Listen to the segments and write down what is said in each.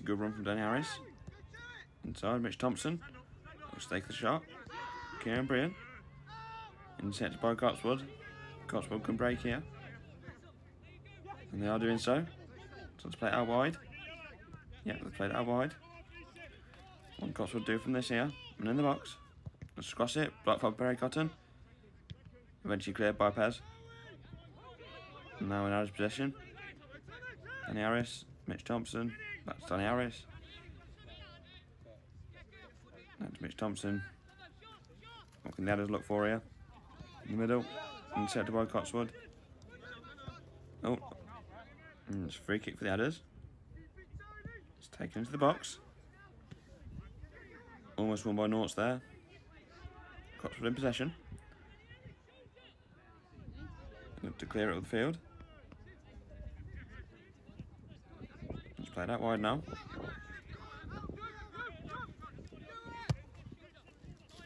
A good run from Danny Harris. Inside, Mitch Thompson. Take the shot. Kieran Brian. Intercepted by Copsewood. Copsewood can break here. And they are doing so. So let's play it out wide. Yeah, let's play it out wide. What Copsewood do from this here. And in the box. Let's cross it. Block for Barry Cotton. Eventually cleared by Pez. And now in Harris' possession. Danny Harris. Mitch Thompson. That's Danny Harris. That's Mitch Thompson. What can the others look for here? In the middle. Intercepted by Copsewood. Oh. And it's a free kick for the Adders. It's taken into the box. Almost won by Norts there. Copsewood in possession. Look to clear it of the field. Play that wide now.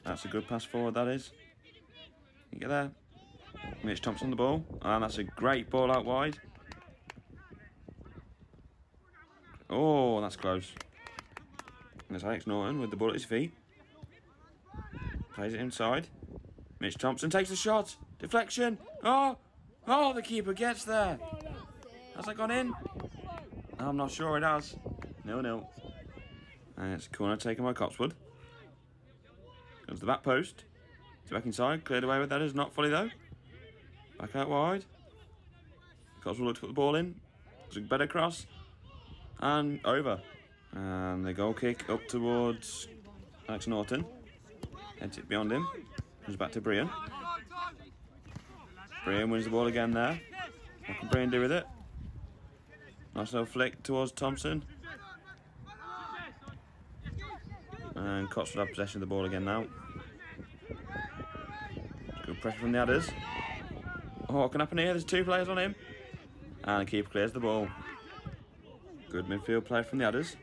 That's a good pass forward, that is. You get there. Mitch Thompson on the ball. And that's a great ball out wide. Oh, that's close. There's Alex Norton with the ball at his feet. Plays it inside. Mitch Thompson takes the shot. Deflection. Oh, oh, the keeper gets there. Has that gone in? I'm not sure it has. Nil nil. And it's a corner taken by Copsewood. Goes to the back post. It's back inside. Cleared away with that is not fully though. Back out wide. Copsewood look to put the ball in. It's a better cross. And over. And the goal kick up towards Alex Norton. Heads it beyond him. Comes back to Brian. Brian wins the ball again there. What can Brian do with it? Nice little flick towards Thompson. And Copsewood have possession of the ball again now. Good pressure from the Adders. Oh, what can happen here? There's two players on him. And the keeper clears the ball. Good midfield play from the Adders.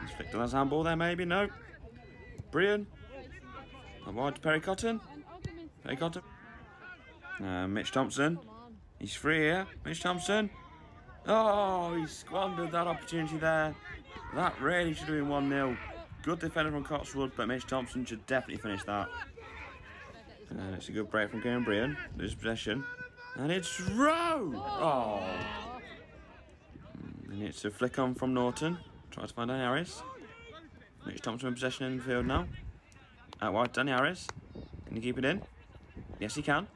He's flicked on his handball there, maybe? No. Brian. Up wide to Perry Cotton. Perry Cotton. Uh, Mitch Thompson. He's free here. Mitch Thompson. Oh, he squandered that opportunity there. That really should have been 1 0. Good defender from Copsewood, but Mitch Thompson should definitely finish that. And it's a good break from Cambrian. Lose possession. And it's Rowe! Oh. And it's a flick on from Norton. Try to find Danny Harris. Mitch Thompson in possession in the field now. Out wide, Danny Harris. Can he keep it in? Yes, he can.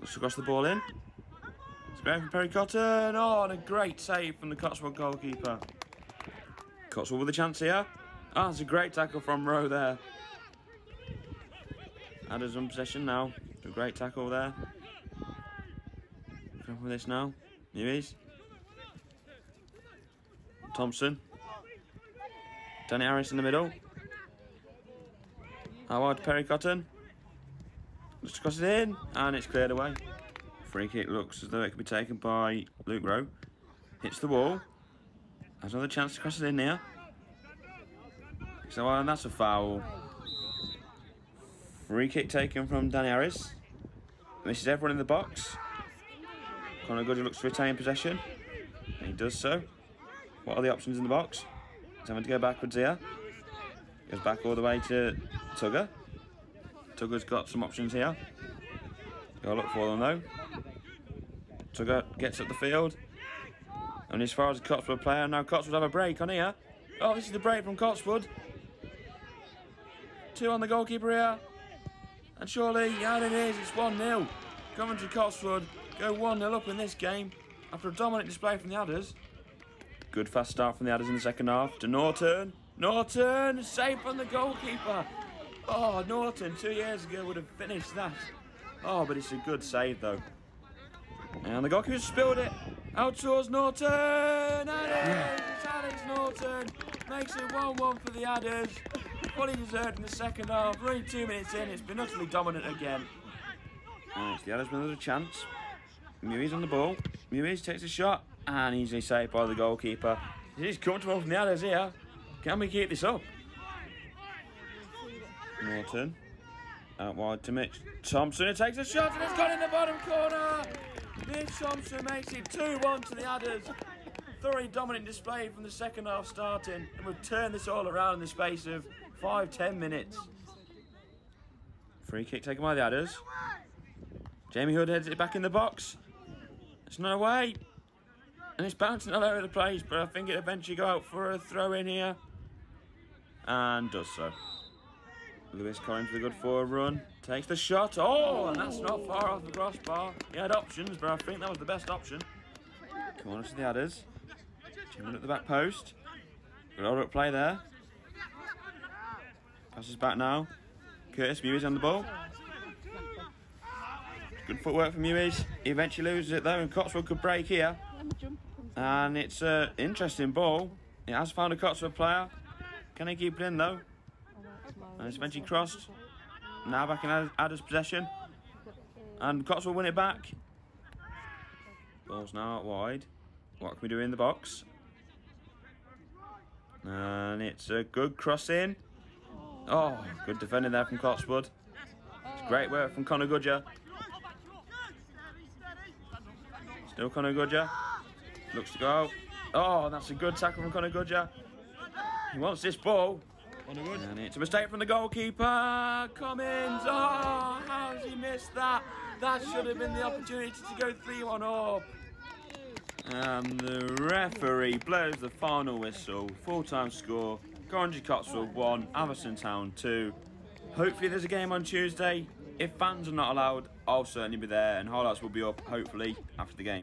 Looks across the ball in. It's great from Perry Cotton. Oh, and a great save from the Copsewood goalkeeper. Copsewood with a chance here. Ah, oh, it's a great tackle from Rowe there. Adders in possession now. A great tackle there. Come with this now. Is. Thompson. Danny Harris in the middle. Howard Perry Cotton. Just cross it in, and it's cleared away. Free kick looks as though it could be taken by Luke Rowe. Hits the wall. Has another chance to cross it in here. So, and that's a foul. Free kick taken from Danny Harris. Misses everyone in the box. Conor Goody looks to retain possession. And he does so. What are the options in the box? He's having to go backwards here. Goes back all the way to Tugger. Tugger's got some options here. Gotta look for them though. Tugger gets up the field. And as far as the Copsewood player, now Copsewood have a break on here. Oh, this is the break from Copsewood. Two on the goalkeeper here. And surely, yeah, it is. It's 1 0. Coventry Copsewood go 1 0 up in this game after a dominant display from the Adders. Good fast start from the Adders in the second half to Norton. Norton, safe from the goalkeeper. Oh, Norton, two years ago would have finished that. Oh, but it's a good save though. And the goalkeeper spilled it out towards Norton. And. It's Alex Norton. Makes it 1 1 for the Adders. Fully deserved in the second half. Only two minutes in, it's been utterly dominant again. And it's the Adders with another chance. Muiz on the ball. Muiz takes a shot and easily saved by the goalkeeper. He's comfortable from the Adders here. Can we keep this up? Norton. Out wide to Mitch Thompson. It takes a shot and it's gone in the bottom corner. Mitch Thompson makes it 2 1 to the Adders. thoroughly dominant display from the second half starting, and we've this all around in the space of five, ten minutes. Free kick taken by the Adders. Jamie Hood heads it back in the box. It's not away. And it's bouncing all over the place, but I think it eventually go out for a throw in here. And does so. Lewis Collins with a good forward run. Takes the shot. Oh, and that's not far off the crossbar. He had options, but I think that was the best option. Come on to the Adders. Two at the back post. Good order up play there. Passes back now. Curtis Mewis on the ball. Good footwork from Mewis. He eventually loses it though, and Copsewood could break here. And it's an interesting ball. It has found a Copsewood player. Can he keep it in though? And it's eventually crossed. Now back in Adder's possession. And Copsewood win it back. Ball's now out wide. What can we do in the box? And it's a good cross in. Oh, good defending there from Copsewood. It's great work from Connor Goodger. Still Connor Goodger. Looks to go. Oh, that's a good tackle from Connor Goodger. He wants this ball. And it's a mistake from the goalkeeper. Cummins. Oh, how has he missed that? That should have been the opportunity to go 3 1 up. And the referee blows the final whistle. Full time score. Gorringe Copsewood 1, Atherstone Town 2. Hopefully, there's a game on Tuesday. If fans are not allowed, I'll certainly be there, and highlights will be up hopefully after the game.